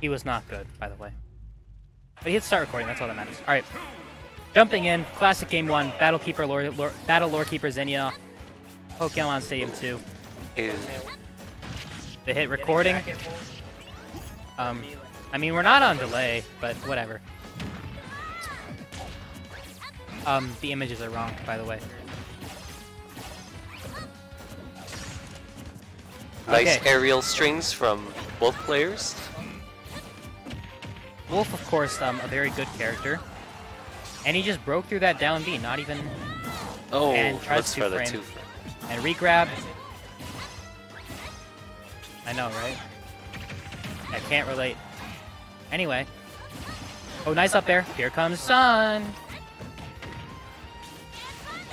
He was not good, by the way. But he hit start recording, that's all that matters. Alright. Jumping in, classic game one, Battle Keeper Lore, Lore Battle Lore Keeper Zinnia, Pokemon Stadium 2. Ew. The hit recording. Um I mean we're not on delay, but whatever. Um the images are wrong, by the way. Nice Okay. aerial strings from both players. Wolf, of course, um, a very good character. And he just broke through that down B, not even... Oh, And tries to frame. two. And regrab. I know, right? I can't relate. Anyway. Oh, nice up there. Here comes Son.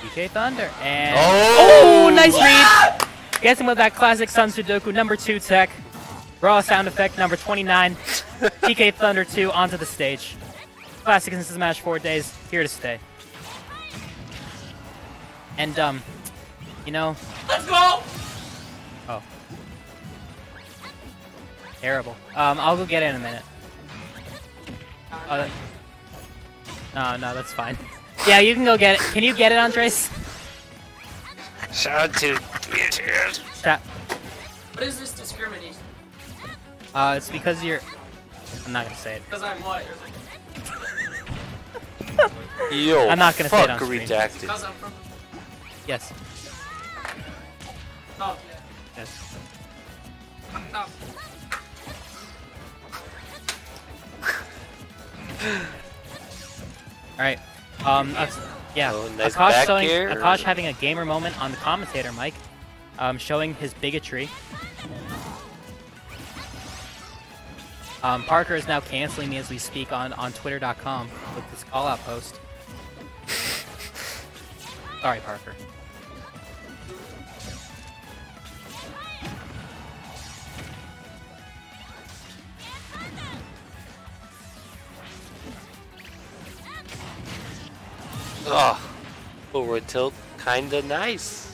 PK Thunder. And... Oh! oh nice read! Gets him with that classic Son Sudoku number 2 tech. Raw sound effect number 29. PK Thunder 2 onto the stage. Classic since Smash 4 days, here to stay. And, um, you know. Let's go! Oh. Terrible. Um, I'll go get it in a minute. Oh, that- no, no, that's fine. Yeah, you can go get it. Can you get it, Andres? Shout out to Beatrice. Chat. What is this discrimination? Uh, it's because you're. I'm not gonna say it. Because I'm white. Yo, I'm not gonna say it fuck on stream. redacted. Because I'm from. Yes. Oh, Yes. oh. All right. Um. uh, yeah. Oh, nice Akash showing. Akash having a gamer moment on the commentator mic, um, showing his bigotry. Um, Parker is now canceling me as we speak on on Twitter.com with this call-out post. Sorry, Parker. Ugh. Forward tilt, kinda nice.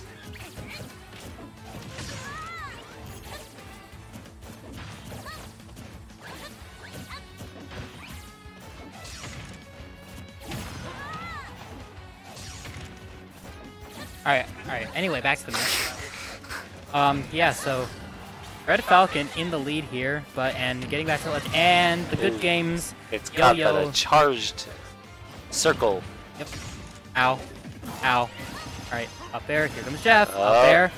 All right. All right. Anyway, back to the match. Um. Yeah. So. Red Falcon in the lead here, but and getting back to the and the good games. It's got Yo-yo. that charged circle. Yep. Ow. Ow. Alright, up there. Here comes Jeff. Oh. Up there.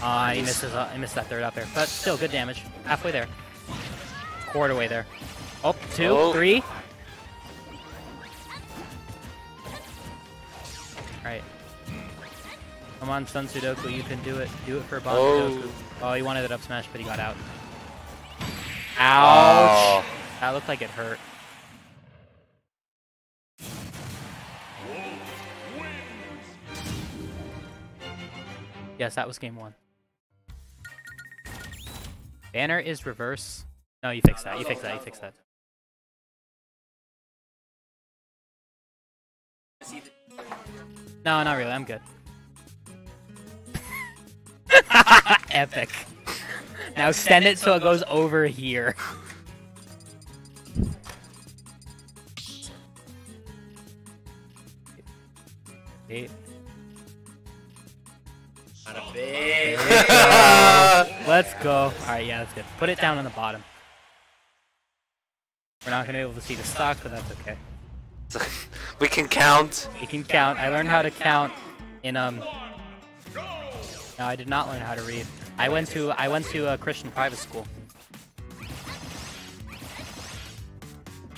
Uh, he misses. Uh, he missed that third up there, but still good damage. Halfway there. Quarter way there. Oh, two, Oh. three. Alright. Come on, Son Sudoku, you can do it. Do it for Bon Oh. Sudoku. Oh, he wanted it up smash, but he got out. Ouch! Oh. That looked like it hurt. Yes, that was game one. Banner is reverse. No, you fixed that. You fixed that. You fixed that. No, not really. I'm good. Epic. Now extend it so it goes over here. Eight. Let's go. Alright, yeah, that's good. Put it down on the bottom. We're not gonna be able to see the stock, but that's okay. we can count. We can count. I learned how to count in um. No, I did not learn how to read. I went to I went to a Christian private school.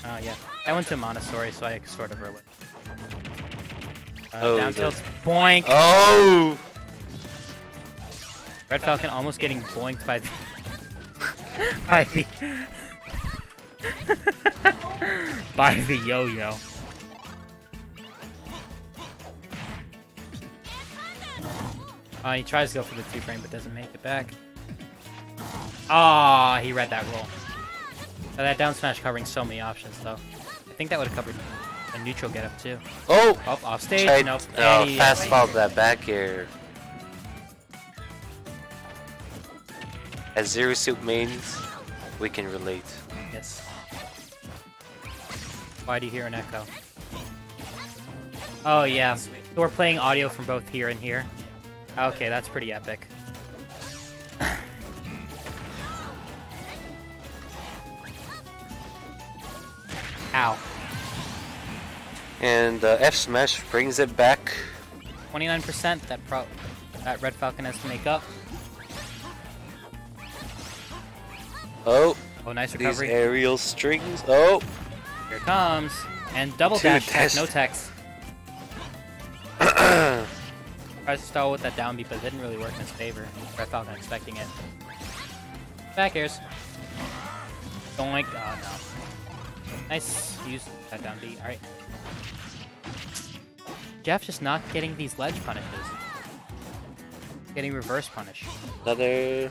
Oh yeah, I went to Montessori, so I sort of relate. Uh, Oh, down the- tilt, boink. Oh! Red Falcon almost getting boinked by the by the by the yo-yo. Uh, he tries to go for the two frame, but doesn't make it back. Ah, he read that roll. So that down smash covering so many options, though. I think that would have covered a neutral get up too. Oh! Oh, off stage. Tried, nope. oh, And he- fast fall that back air. As Zero Suit mains, we can relate. Yes. Why do you hear an echo? Oh yeah, so we're playing audio from both here and here. Okay, that's pretty epic. Ow. And uh, F smash brings it back. 29% that pro that Red Falcon has to make up. Oh, Oh, nice recovery. these aerial strings. Oh, Here it comes. And double Two dash tech, dash- no text. Tries to stall with that down B, but it didn't really work in his favor. Red Falcon expecting it. Back airs. Don't like. Oh no. Nice use that down B. Alright. Jeff just not getting these ledge punishes. Getting reverse punish. another.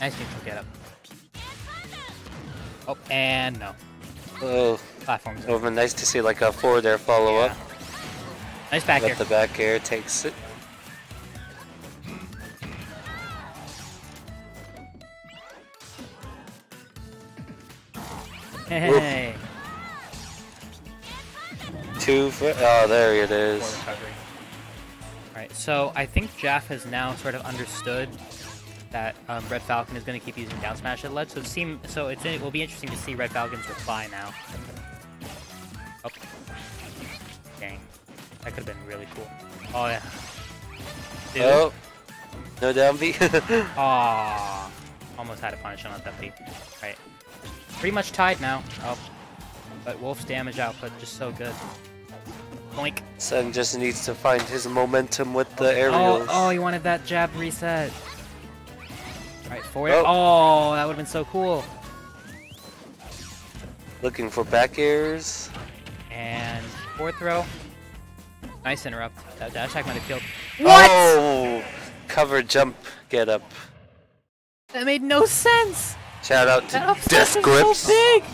Nice neutral get up. Oh, and no. Oh, Platforms. it would have been nice to see like a forward there follow up. Nice back But air. the back air takes it. Hey. Two for. Oh, there it Poor is. recovery. Alright, so I think Jaff has now sort of understood that um, Red Falcon is going to keep using down smash at lead. So it seem so it's, it will be interesting to see Red Falcon's reply now. Oh. That could have been really cool. Oh yeah. Dude. Oh, no down B. Aw. Almost had a punish on that beat. Right. Pretty much tied now. Oh. But Wolf's damage output just so good. Boink. Son just needs to find his momentum with the Oh, aerials. oh, he wanted that jab reset. Alright, forward. Oh. Oh. that would have been so cool. Looking for back airs. And fourth throw. Nice interrupt. That dash attack might have killed. What? Oh, cover jump get up. That made no sense! Shout out to That Death Grips. so big!